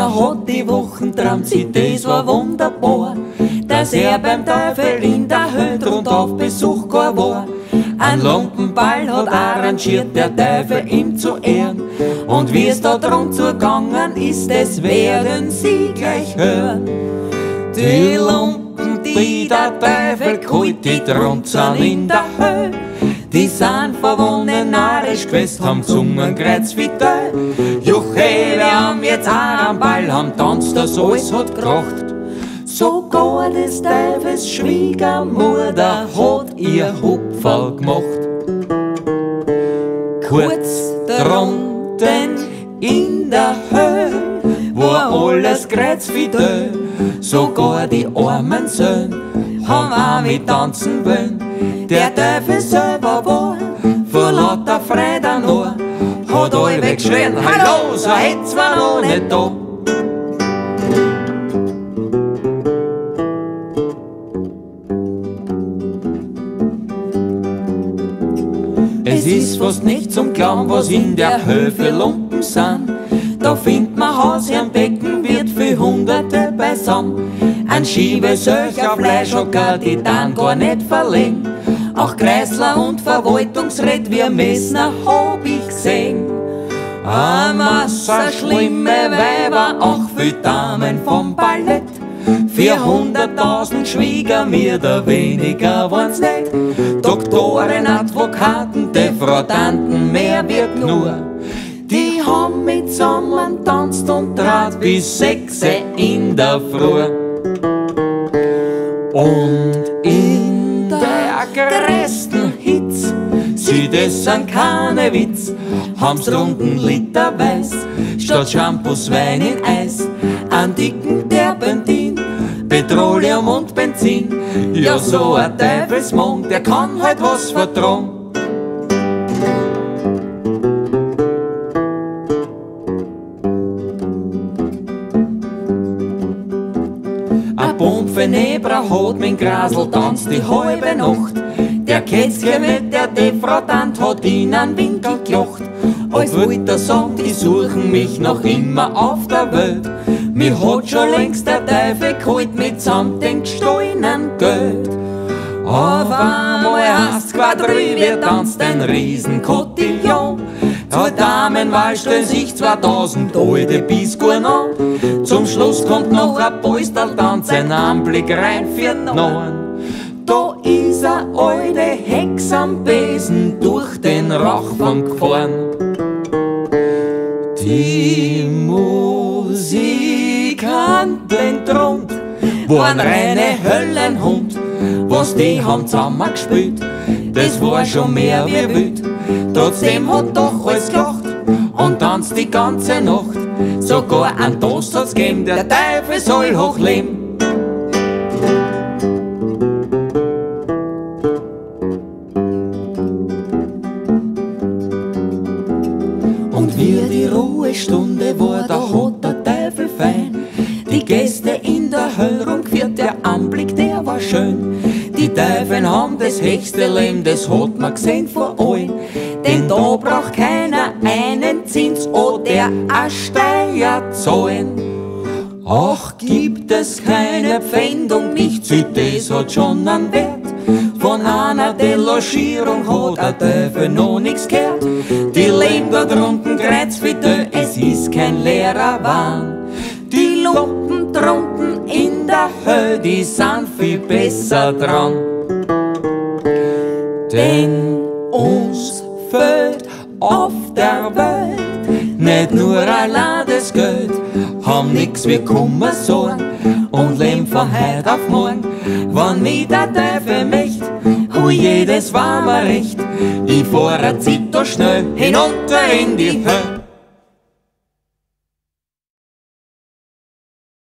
einer hat die Wochen träumt sie, das war wunderbar, dass er beim Teufel in der Höhe und auf Besuch gar war. Ein Lumpenball hat arrangiert der Teufel ihm zu ehren. Und wie es da drum zugangen ist, das werden Sie gleich hören. Die Lumpen, die der Teufel geholt, die drum in der Höhe. Die sind verwonnen narisch gewesen, haben gesungen, kreuz wie Teil. Juche, wir haben jetzt auch einen Ball, haben tanzt, das alles hat gekracht. Sogar des Teufels Schwiegermutter hat ihr Hupferl gemacht. Kurz drunten in der Höhe war alles kreuz wie Dö. Sogar die armen Söhne haben auch mit tanzen wollen. Der Teufel selber war vor lauter Freude nur, hat alle weggeschrien, hallo, so hätt's man noch nicht da. Es ist fast nicht zum Glauben, was in der Höfe Lumpen sind. Da findet man Haus am Becken, wird für Hunderte beisammen. Ein Schiebe solcher Fleischhocker, die dann gar nicht verlegen. Auch Kreisler und Verwaltungsräte wie Messner hab ich gesehen. Eine Masse schlimme Weiber, auch für Damen vom Ballett. 400.000 Schwieger, mir da weniger waren's nicht. Doktoren, Advokaten, Defraudanten, mehr wird nur. Die haben mit zusammen tanzt und trat bis sechs in der Früh. Und sie das sind keine Witz, haben's runden Liter Weiß, statt Shampoos Wein in Eis, an dicken Terpentin, Petroleum und Benzin. Ja, so ein Teufelsmond, der kann halt was vertrauen. Ein Pompenebra hat mit Grasel tanzt die halbe Nacht. Der Kätzchen mit der Defraudant hat in einen Winkel gelocht. Als wollte er sagen, die suchen mich noch immer auf der Welt. Mir hat schon längst der Teufel geholt mitsamt den gestohlenen Geld. Auf einmal hast Quadrille, wir tanzt ein Riesenkotillon. Zwei Damenwahl stellen sich 2000 alte Biskuren an. Zum Schluss kommt noch ein Polstertanz, ein Anblick rein für Neuen. Da ist a alte Hex am Besen durch den Rauchfang gefahren. Die Musikanten drunter waren reine Höllenhund. Was die haben zusammengespielt, das war schon mehr wie wild. Trotzdem hat doch alles gelacht und tanzt die ganze Nacht. Sogar ein Toast hat's gegeben, der Teufel soll hochleben. Gäste in der Hölle rumgeführt, der Anblick, der war schön. Die Teufel haben das höchste Leben, das hat man gesehen vor allen. Denn da braucht keiner einen Zins oder eine Steuer zahlen. Ach, gibt es keine Pfändung, nicht sie, das hat schon einen Wert. Von einer Delogierung hat der Teufel noch nix gehört. Die leben da drunten kreuz wie Dö, es ist kein leerer Wahn. Die Lumpen drunten in der Höhe, die sind viel besser dran. Denn uns fehlt auf der Welt nicht nur allein das Geld, haben nix wie Kummer, Sorgen und leben von heute auf morgen. Wann mich der Teufel möcht, hui jedes war mir recht, ich fahr a Zito schnell hinunter in die Höhe.